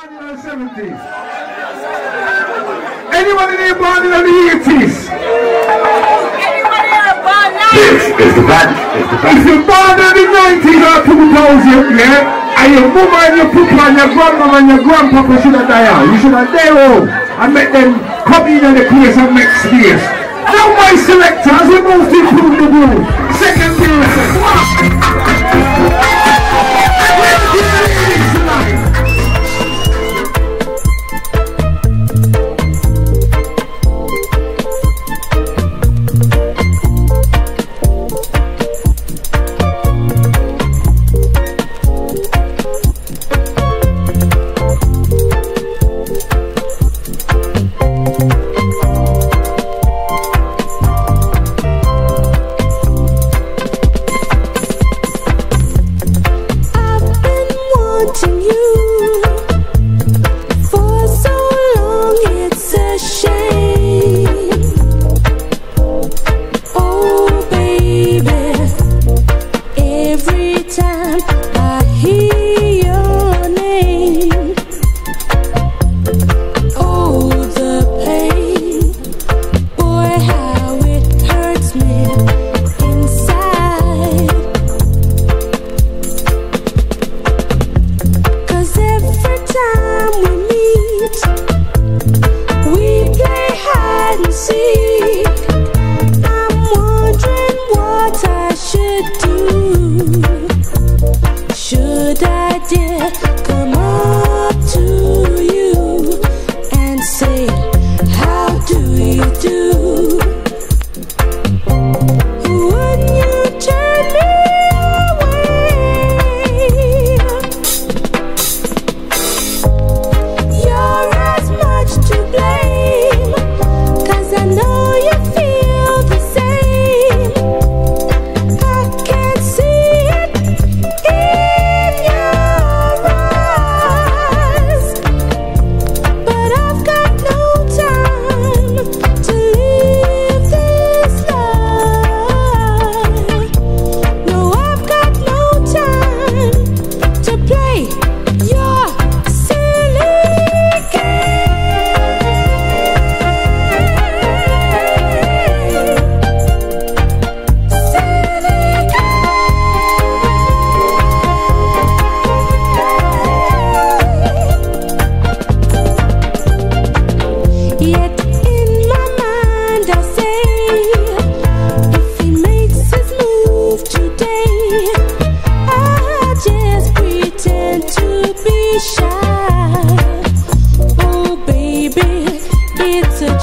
born in the 70s? Anyone in here born in the 80s? This is the band. Is the If you're born in the 90s or 2000, yeah, and your mama and your papa and your grandmama and your grandpapa should have died out. You should have died oh. home and make them come in on the place and make space. Now my selectors, we move to improve the groove. Second person.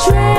train.